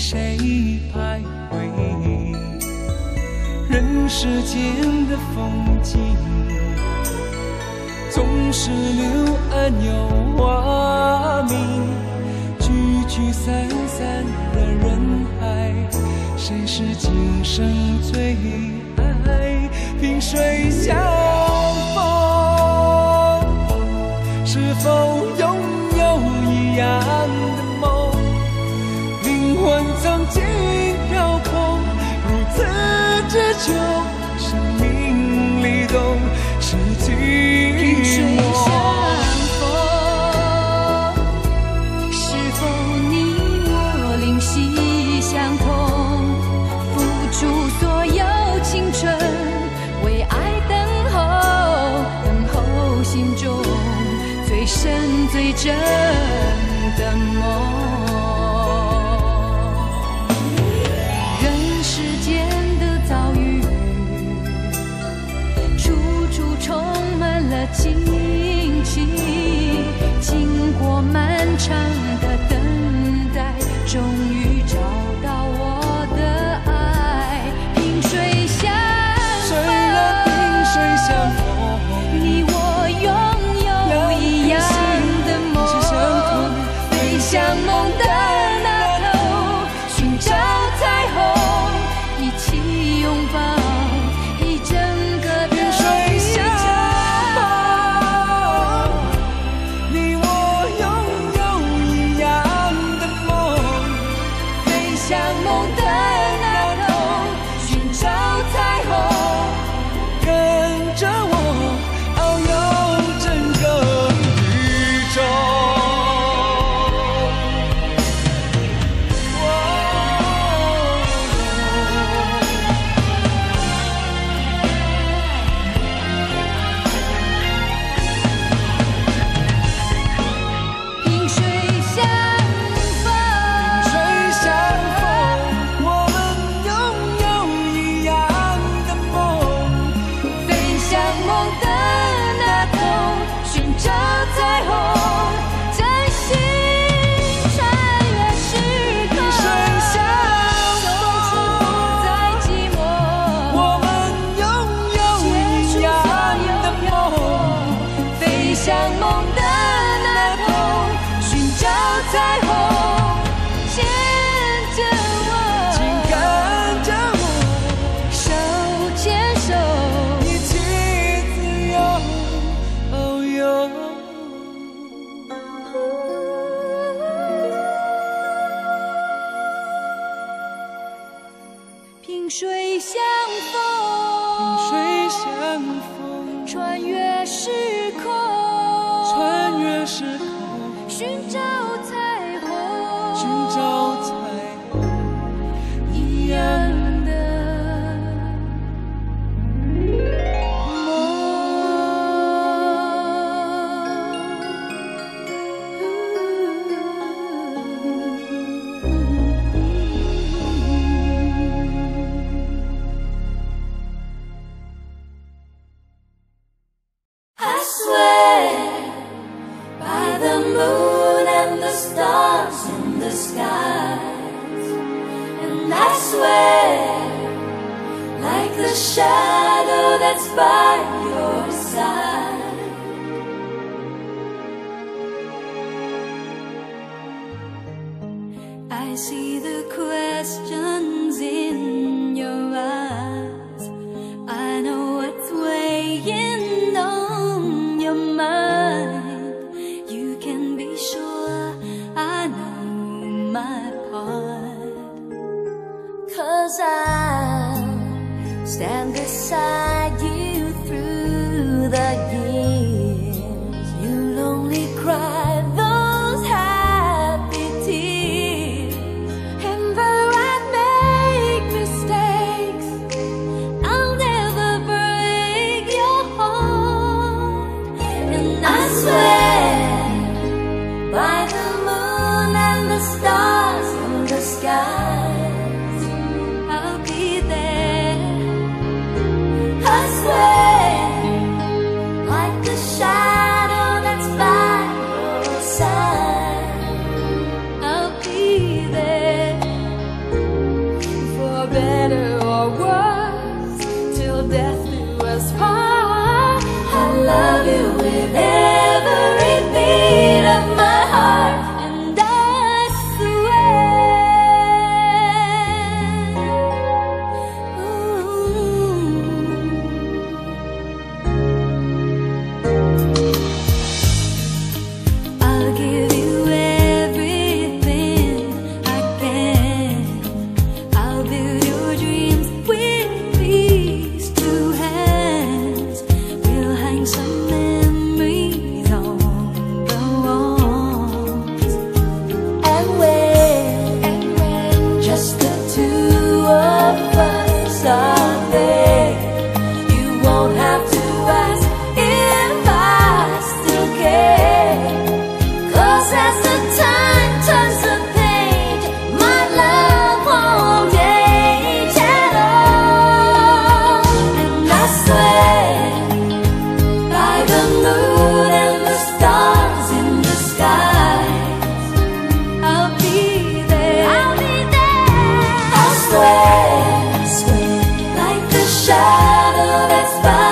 谁徘徊？人世间的风景总是柳暗又花明，聚聚散散的人海，谁是今生最爱？萍水相逢。是否拥有一样的？境漂泊如此之久谁知与谁相逢是否你我灵犀相通付出所有青春为爱等候等候心中最深最真的梦。时间的遭遇处处充满了惊奇经过漫长的等待终于 the moon and the stars in the skies. And I swear Like the shadow that's by your side. I see the questions in your eyes. Cause I'll stand beside you through the that's fine